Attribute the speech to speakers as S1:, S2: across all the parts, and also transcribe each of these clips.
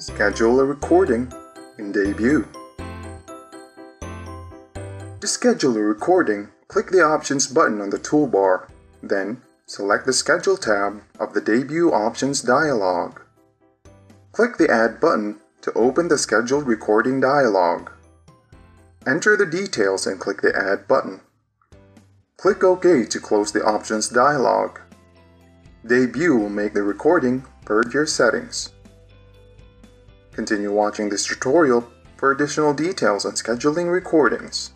S1: Schedule a recording in Debut. To schedule a recording, click the Options button on the toolbar. Then, select the Schedule tab of the Debut Options dialog. Click the Add button to open the scheduled recording dialog. Enter the details and click the Add button. Click OK to close the Options dialog. Debut will make the recording per your settings. Continue watching this tutorial for additional details on scheduling recordings.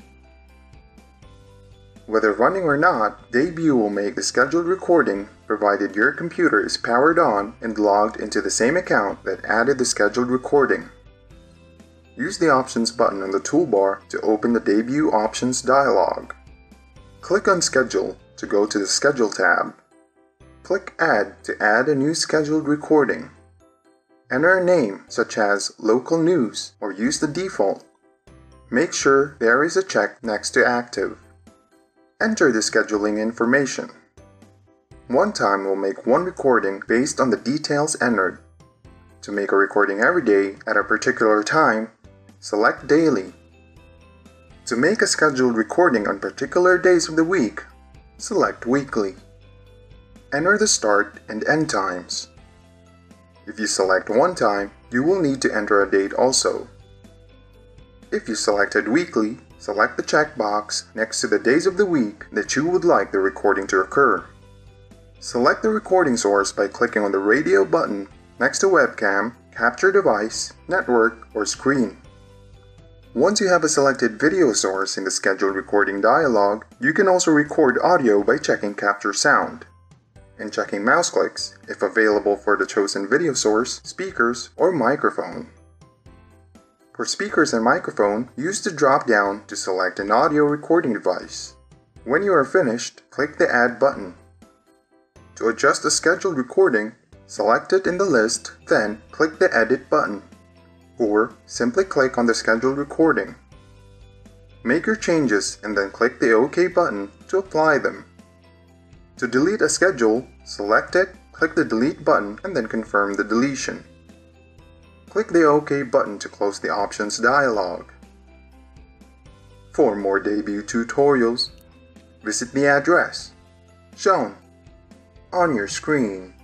S1: Whether running or not, Debut will make the scheduled recording provided your computer is powered on and logged into the same account that added the scheduled recording. Use the Options button on the toolbar to open the Debut Options dialog. Click on Schedule to go to the Schedule tab. Click Add to add a new scheduled recording. Enter a name such as Local News or use the default. Make sure there is a check next to Active. Enter the scheduling information. One time will make one recording based on the details entered. To make a recording every day at a particular time, select Daily. To make a scheduled recording on particular days of the week, select Weekly. Enter the start and end times. If you select one time, you will need to enter a date also. If you selected weekly, select the checkbox next to the days of the week that you would like the recording to occur. Select the recording source by clicking on the radio button next to webcam, capture device, network, or screen. Once you have a selected video source in the scheduled recording dialog, you can also record audio by checking capture sound and checking mouse clicks if available for the chosen video source, speakers, or microphone. For speakers and microphone, use the drop down to select an audio recording device. When you are finished, click the Add button. To adjust the scheduled recording, select it in the list, then click the Edit button. Or simply click on the scheduled recording. Make your changes and then click the OK button to apply them. To delete a schedule, select it, click the Delete button, and then confirm the deletion. Click the OK button to close the Options dialog. For more debut tutorials, visit the address shown on your screen.